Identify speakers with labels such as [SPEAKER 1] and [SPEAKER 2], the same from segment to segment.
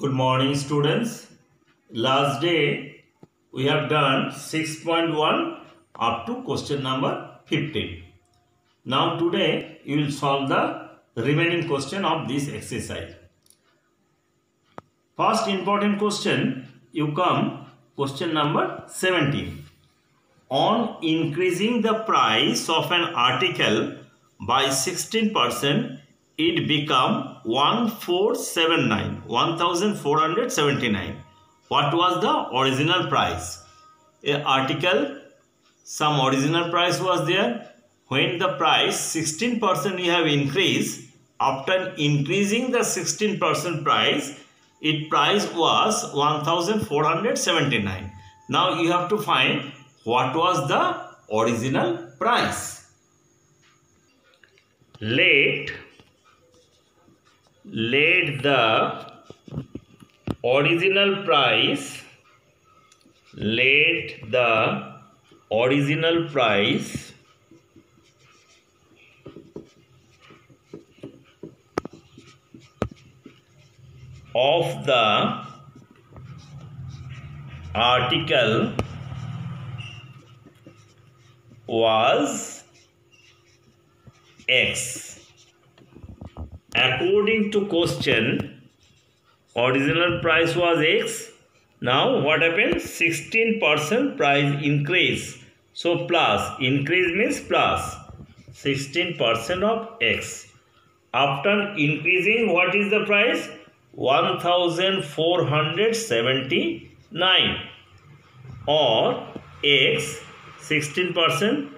[SPEAKER 1] Good morning, students. Last day we have done 6.1 up to question number 15. Now, today you will solve the remaining question of this exercise. First important question you come question number 17. On increasing the price of an article by 16%, it become 1479 1479 what was the original price? A article some original price was there. When the price 16% you have increased after increasing the 16% price it price was 1479 now you have to find what was the original price. Let let the original price let the original price of the article was x according to question original price was x. Now what happened? 16% price increase. So plus. Increase means plus. 16% of x. After increasing what is the price? 1479 or x 16%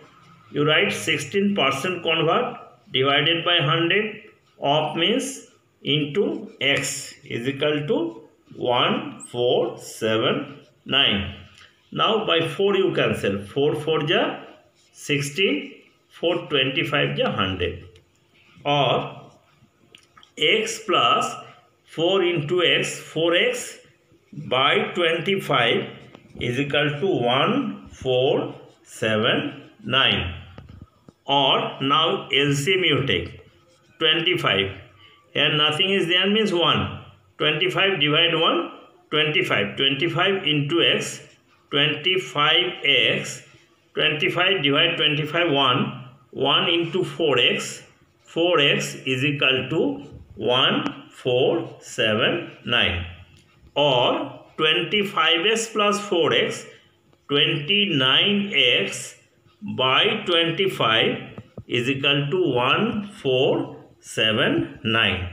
[SPEAKER 1] you write 16% convert divided by 100 of means into x is equal to 1479. Now by 4 you cancel. 4 4 ja 16, 4 25 ja 100. Or x plus 4 into x 4x by 25 is equal to 1479. Or now LCM you take 25 here nothing is there means 1 25 divide 1 25 25 into x 25x 25 divide 25 1 1 into 4x 4x is equal to 1479 or 25x plus 4x 29x by 25 is equal to 14 7, 9.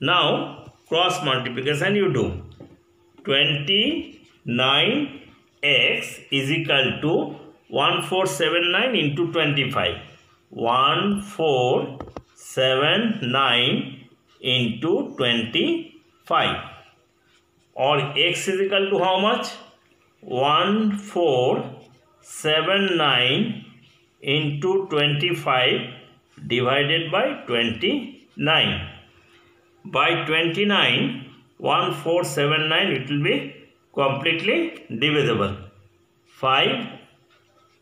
[SPEAKER 1] Now, cross multiplication you do. 29x is equal to 1479 into 25. 1479 into 25. Or x is equal to how much? 1479 into 25 divided by 29 by 29 1479 it will be completely divisible. 5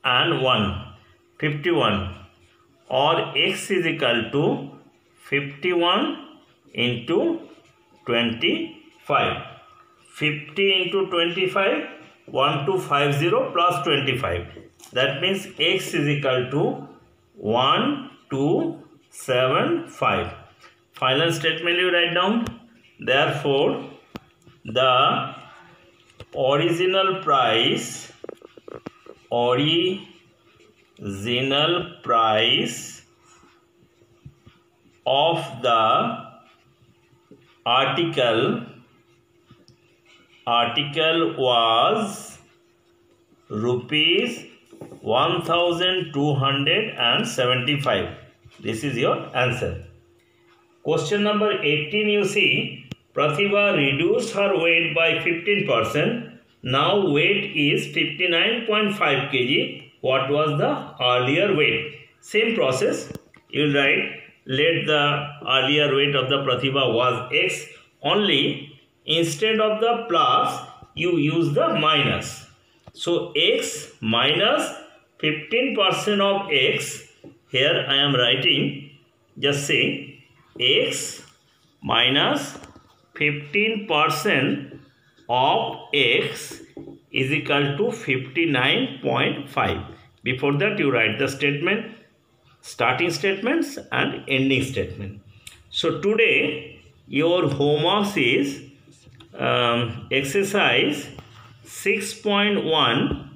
[SPEAKER 1] and 1 51 or x is equal to 51 into 25 50 into 25 1250 plus 25 that means x is equal to 1 2, 7, 5. Final statement you write down. Therefore, the original price, original price of the article article was rupees 1275 this is your answer. Question number 18 you see Pratibha reduced her weight by 15%. Now weight is 59.5 kg. What was the earlier weight? Same process. You will write let the earlier weight of the Pratibha was x. Only instead of the plus you use the minus. So x minus 15% of x here I am writing just say x minus 15% of x is equal to 59.5. Before that you write the statement, starting statements and ending statement. So today your homework is um, exercise 6.1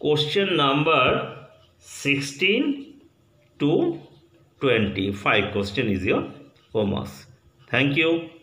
[SPEAKER 1] question number 16 to 25 question is your homework. Thank you.